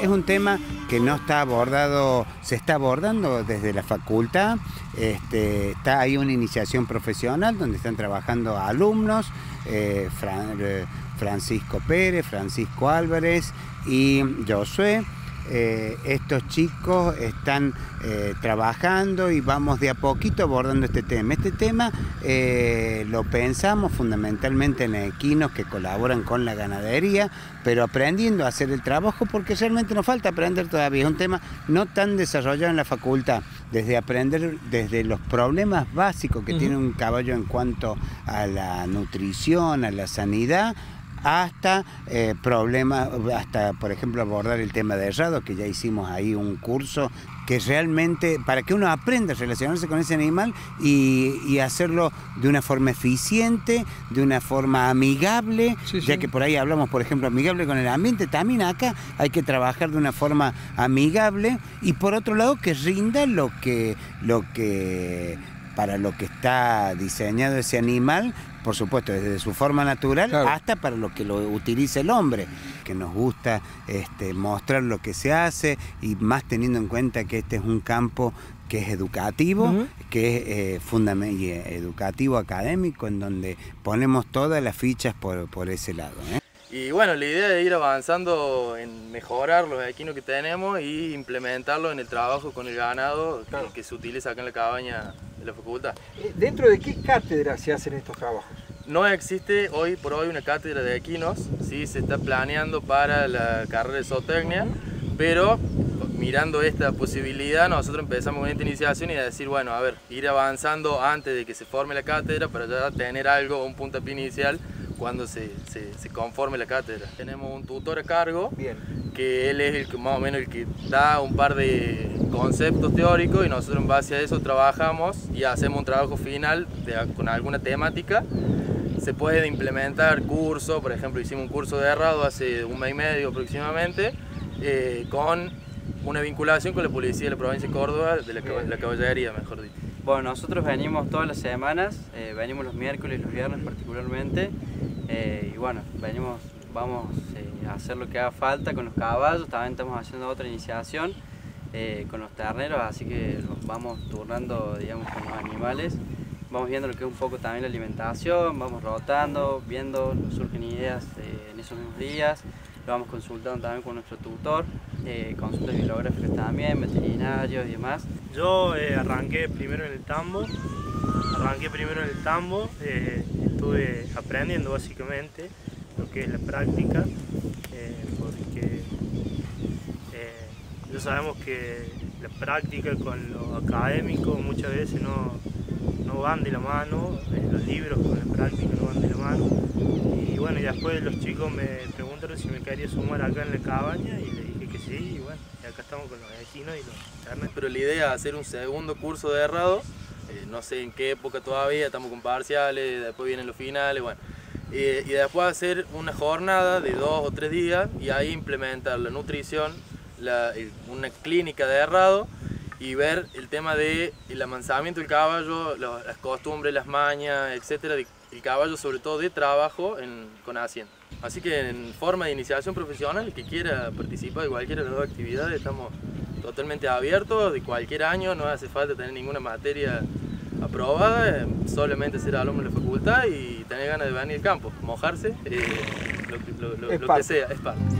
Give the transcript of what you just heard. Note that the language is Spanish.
Es un tema que no está abordado, se está abordando desde la facultad, este, está ahí una iniciación profesional donde están trabajando alumnos, eh, eh, Francisco Pérez, Francisco Álvarez y Josué. Eh, estos chicos están eh, trabajando y vamos de a poquito abordando este tema. Este tema eh, lo pensamos fundamentalmente en equinos que colaboran con la ganadería, pero aprendiendo a hacer el trabajo porque realmente nos falta aprender todavía. Es un tema no tan desarrollado en la facultad, desde aprender desde los problemas básicos que tiene un caballo en cuanto a la nutrición, a la sanidad, hasta eh, problemas, hasta por ejemplo abordar el tema de errado, que ya hicimos ahí un curso que realmente, para que uno aprenda a relacionarse con ese animal y, hacerlo de una forma eficiente, de una forma amigable, ya que por ahí hablamos, por ejemplo, amigable con el ambiente, también acá hay que trabajar de una forma amigable y por otro lado que rinda lo que, lo que para lo que está diseñado ese animal, por supuesto, desde su forma natural hasta para lo que lo utiliza el hombre, que nos gusta este, mostrar lo que se hace y más teniendo en cuenta que este es un campo que es educativo, que es eh, educativo académico, en donde ponemos todas las fichas por, ese lado. ¿eh? Y bueno, la idea es ir avanzando en mejorar los equinos que tenemos y implementarlo en el trabajo con el ganado que, se utiliza acá en la cabaña de la facultad. Eh, ¿Dentro de qué cátedra se hacen estos trabajos? No existe hoy por hoy una cátedra de equinos, sí se está planeando para la carrera de zootecnia, pero mirando esta posibilidad nosotros empezamos con esta iniciación y a decir, bueno, a ver, ir avanzando antes de que se forme la cátedra para ya tener algo, un puntapié inicial cuando se, se, conforme la cátedra. Tenemos un tutor a cargo, que él es el que más o menos el que da un par de conceptos teóricos y nosotros en base a eso trabajamos y hacemos un trabajo final con alguna temática. Se puede implementar curso, por ejemplo hicimos un curso de errado hace un mes y medio aproximadamente, eh, con una vinculación con la policía de la provincia de Córdoba, de la, la caballería mejor dicho. Bueno, nosotros venimos todas las semanas, eh, venimos los miércoles y los viernes particularmente, eh, y bueno, venimos, vamos eh, a hacer lo que haga falta con los caballos, también estamos haciendo otra iniciación con los terneros, así que nos vamos turnando, digamos, con los animales, vamos viendo lo que es un poco también la alimentación, vamos rotando, viendo, nos surgen ideas en esos mismos días, lo vamos consultando también con nuestro tutor, eh, consultas bibliográficas también, veterinarios y demás. Yo eh, arranqué primero en el tambo, arranqué primero en el tambo, eh, estuve aprendiendo básicamente lo que es la práctica, porque ya sabemos que la práctica con lo académico muchas veces no, no van de la mano, los libros con la práctica no van de la mano. Y bueno, y después los chicos me preguntaron si me quería sumar acá en la cabaña y le dije que sí, y bueno, acá estamos con los vecinos y los internet. Pero la idea es hacer un segundo curso de errado, eh, no sé en qué época todavía, estamos con parciales, después vienen los finales, bueno. y después hacer una jornada de dos o tres días y ahí implementar la nutrición, una clínica de errado y ver el tema del el amansamiento del caballo, las costumbres, las mañas, etcétera, el caballo sobre todo de trabajo con Hacienda. Así que en forma de iniciación profesional, el que quiera participar de cualquiera de las dos actividades, estamos totalmente abiertos, de cualquier año, no hace falta tener ninguna materia aprobada, solamente ser alumno de la facultad y tener ganas de venir al campo, mojarse, eh, lo, que sea, es parte.